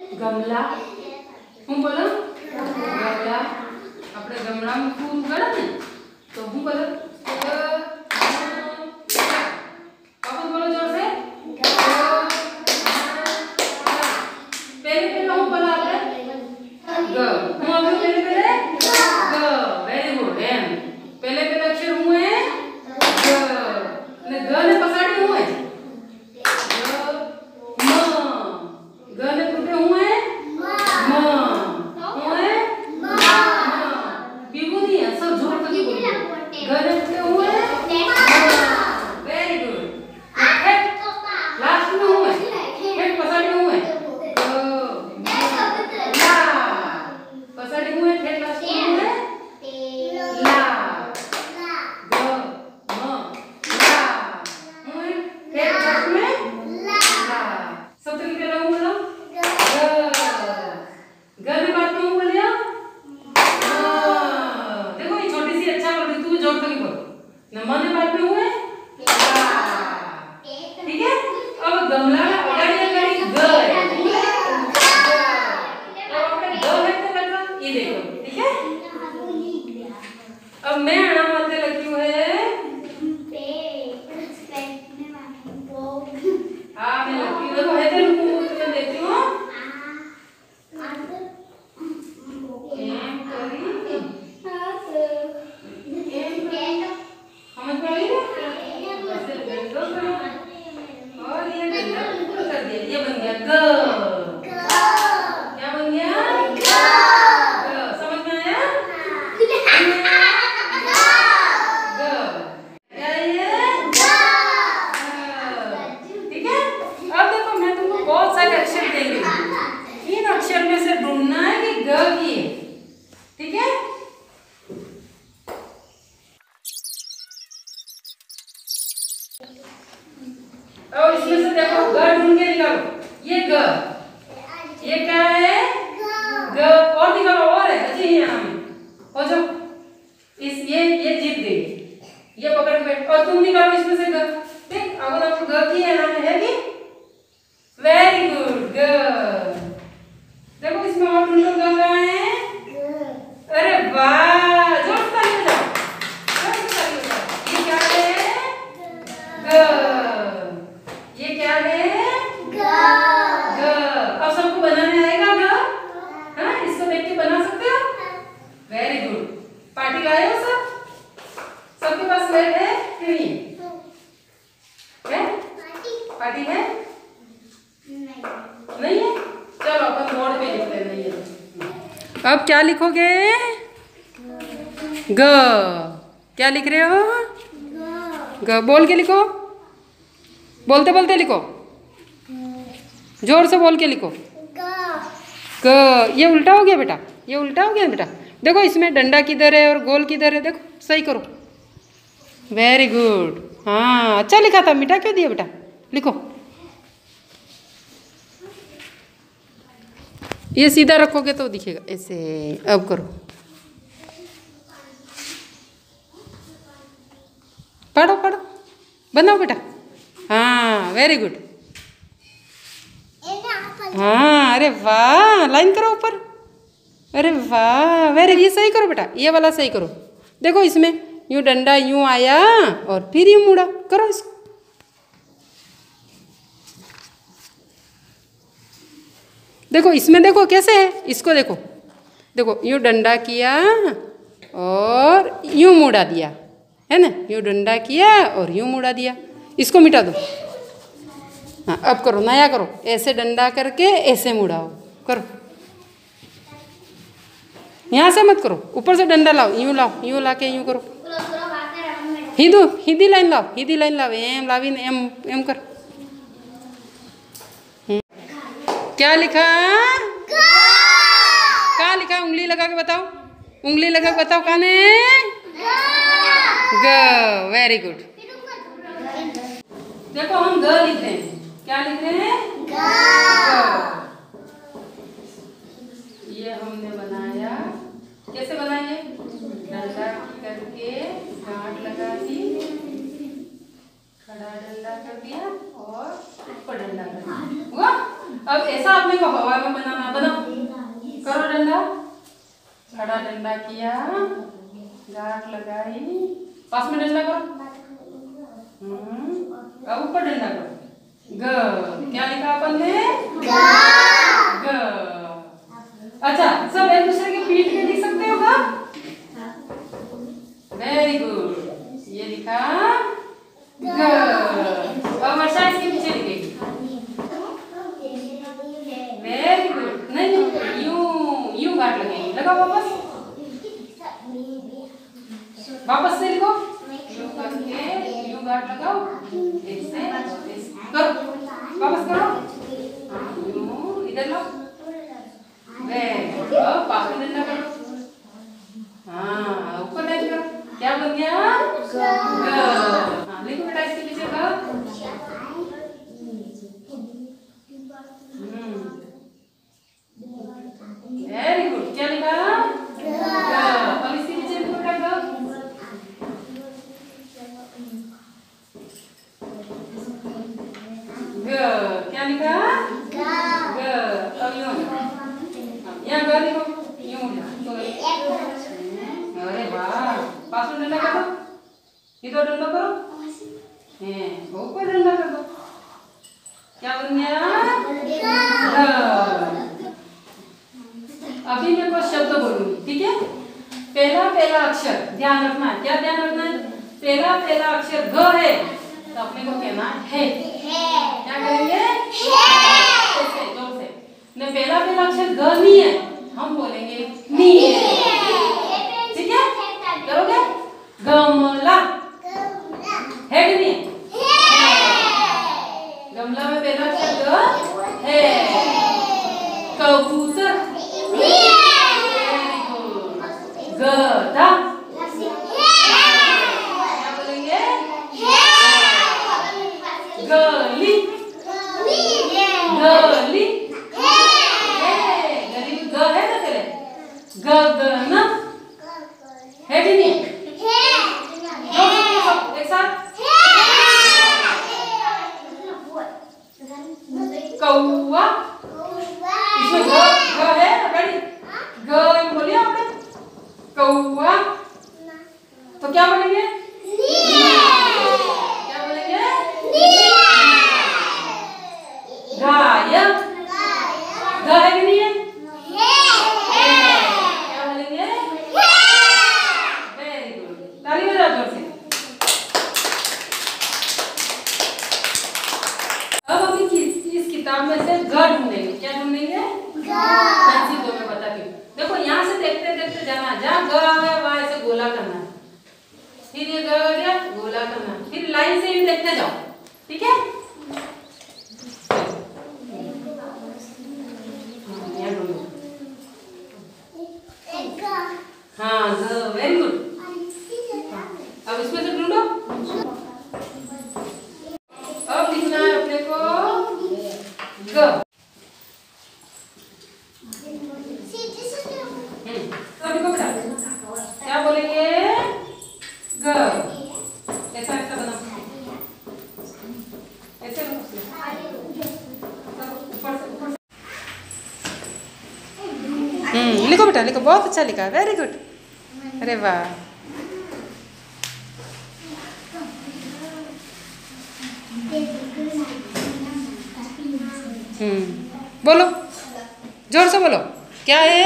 ગમલા. હું બોલો? ગમલા. આપણે ગમલામાં ફૂલ કરે ને, તો હું બોલો? પાપા બોલો જોર ग ये क्या है? ग। और निकालो और है? अजी यहाँ में। हो जाओ इस ये ये जीत गई। ये पकड़ बैठ। और तुम निकालो इसमें से ग। देख अगर आपको ग की है नाम है कि? वेरी गुड ग। देखो, इसमें और ढूंढो ग है अरे वाह ज़ोर से ताली बजाओ ज़ोर से ताली बजाओ ये क्या है ग ये क्या है ग अब सबको बनाने आएगा ग हाँ इसको देख के बना सकते हो वेरी गुड पार्टी लाए हो सब लाइट है कि है पार्टी है? नहीं। है? चलो अपन बोर्ड पे लिखते हैं नहीं। अब क्या लिखोगे? ग। क्या लिख रहे हो? ग। बोल के लिखो। बोलते बोलते लिखो। ज़ोर से बोल के लिखो। ग। ये उल्टा हो गया बेटा। ये उल्टा हो गया बेटा। देखो इसमें डंडा किधर है और गोल किधर है? देखो सही करो। वेरी गुड हाँ अच्छा लिखा था मिटा क्यों दिया बेटा? लिखो। ये सीधा रखोगे तो दिखेगा। ऐसे, अब करो। पढ़ो पढ़ो। बनाओ बेटा। हाँ वेरी गुड हाँ अरे वाह लाइन करो ऊपर। अरे वाह वेरी ये सही करो बेटा। ये वाला सही करो। देखो इसमें। यूँ डंडा यूँ आया और फिर यूँ मुड़ा, करो इसको। देखो, इसमें देखो कैसे है, इसको देखो। देखो, यूँ डंडा किया और यूँ मुड़ा दिया, है ना? यूँ डंडा किया और यूँ मुड़ा दिया। इसको मिटा दो। हाँ अब करो, नया करो। ऐसे डंडा करके ऐसे मुड़ाओ। करो। यहाँ से मत करो, ऊपर से डंडा लाओ, यूँ लाओ, यूँ ला के यूँ करो। हिंदू हिंदी लाइन लाओ हिंदी लाइन लाओ एम लाविन एम एम कर क्या लिखा? कहा लिखा? उंगली लगा के बताओ। उंगली लगा के बताओ कहा ग वेरी गुड देखो हम ग लिख रहे हैं। क्या लिख रहे हैं? ये हमने बनाया। कैसे बनाएँगे? करके खड़ा डंडा कर दिया और ऊपर डंडा कर दिया। हुआ? अब ऐसा आपने को हवा में बनाना बनाओ। करो डंडा। खड़ा डंडा किया गांठ लगाई। पास में डंडा करो। हम्म, अब ऊपर डंडा करो। ग। क्या लिखा अपन ने? ग। अच्छा सब एक दूसरे के पीठ पे लिख सकते हो वेरी गुड ये लिखा ग अब वर्षा इसके पीछे लिखेगी वेरी गुड नहीं नहीं यूँ यूँ गांठ लगेगी लगाओ वापस? वापस से लिखो? यूँ गांठ लगाओ ऐसे ऐसे करो वापस करो हाँ, यूँ इधर लो वेरी गुड अब पास में डंडा करो हाँ ऊपर टच करो क्या बन गया ग हाँ लिखो बेटा इसके पीछे ग वेरी गुड क्या लिखा ग अब इसके पीछे लिखो बेटा ग ग क्या लिखा ग अब यूँ ग लिखो यूँ अरे वाह पास में डंडा करो इधर डंडा करो हैं ऊपर डंडा कर दो क्या बन गया अभी मैं कुछ शब्द बोलूँगी ठीक है पहला पहला अक्षर ध्यान रखना है क्या ध्यान रखना है पहला पहला अक्षर ग है तो अपने को कहना है क्या करेंगे ज़ोर से पहला पहला अक्षर ग नहीं है हम बोलेंगे नी है ठीक है करोगे गमला है कि नहीं गमला में पहला अक्षर ग है कबूतर वेरी गुड गधा क्या बोलेंगे गली गली है गली में ग है ना तेरे गगन है कि नहीं ज़ोर से बोलो सब, एक साथ कौआ इसमें ग ग है रेडी ग यूँ बोलिए आपने कौआ तो क्या बोलेंगे क्या बोलेंगे गाय ग है कि नहीं है क्या बोलेंगे वेरी गुड ताली बजाओ ज़ोर से अब हम इस इस किताब में से ग ढूंढेंगे। क्या ढूंढेंगे? पेंसिल दो मैं बताती हूँ। देखो यहाँ से देखते देखते जाना जहाँ ग आवे वहाँ ऐसे गोला करना फिर ये ग गया गोला करना फिर लाइन से ही देखते जाओ। ठीक है? हाँ, ढूंढो। हाँ वेरी गुड अब इसमें से ढूंढो अब लिखना है अपने को ग हम्म, तो लिखो बेटा क्या बोलेंगे ग ऐसा ऐसा बनाओ ऐसे लो, ऊपर से ऊपर से हम्म लिखो बेटा लिखो बहुत अच्छा लिखा वेरी गुड अरे वाह। हम्म बोलो ज़ोर से बोलो। क्या है?